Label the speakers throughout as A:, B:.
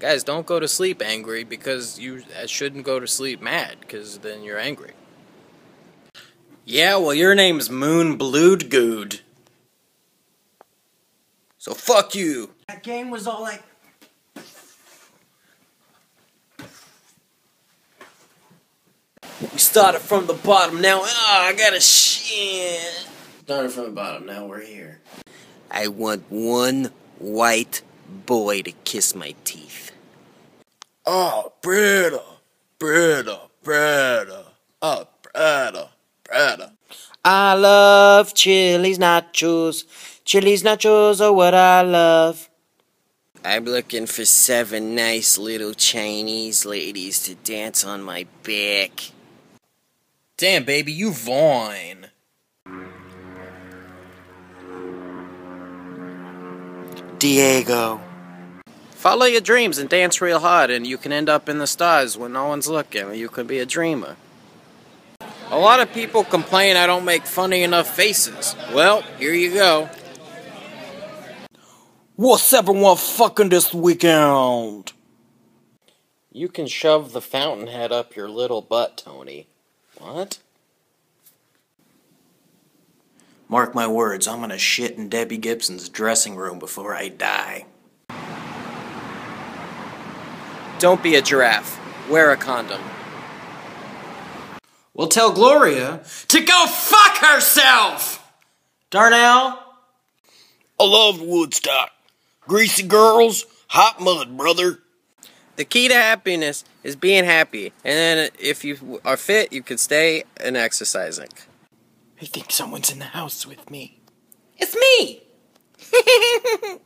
A: Guys, don't go to sleep angry because you shouldn't go to sleep mad because then you're angry. Yeah, well, your name's Moon Blued Good. So fuck you.
B: That game was all like.
A: We started from the bottom now. Ah, I got a shit.
B: Started from the bottom, now we're here.
A: I want one white boy to kiss my teeth.
C: Oh, Britta, Britta, Britta, oh, Britta, Britta.
A: I love Chili's nachos. Chili's nachos are what I love. I'm looking for seven nice little Chinese ladies to dance on my back. Damn, baby, you Vaughn.
B: Diego.
A: Follow your dreams and dance real hard, and you can end up in the stars when no one's looking. You can be a dreamer. A lot of people complain I don't make funny enough faces. Well, here you go.
B: What's everyone fucking this weekend?
A: You can shove the fountainhead up your little butt, Tony. What?
B: Mark my words, I'm gonna shit in Debbie Gibson's dressing room before I die.
A: Don't be a giraffe. Wear a condom.
B: Well, tell Gloria to go fuck herself! Darnell?
C: I loved Woodstock. Greasy girls, hot mud, brother.
A: The key to happiness is being happy. And then if you are fit, you can stay and exercising.
B: I think someone's in the house with me.
A: It's me!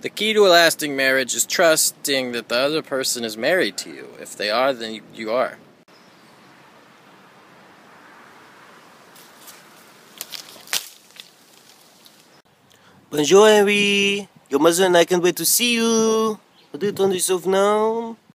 A: the key to a lasting marriage is trusting that the other person is married to you. If they are, then you, you are.
B: Bonjour, Henry. Your mother and I can't wait to see you. What do you turn yourself now?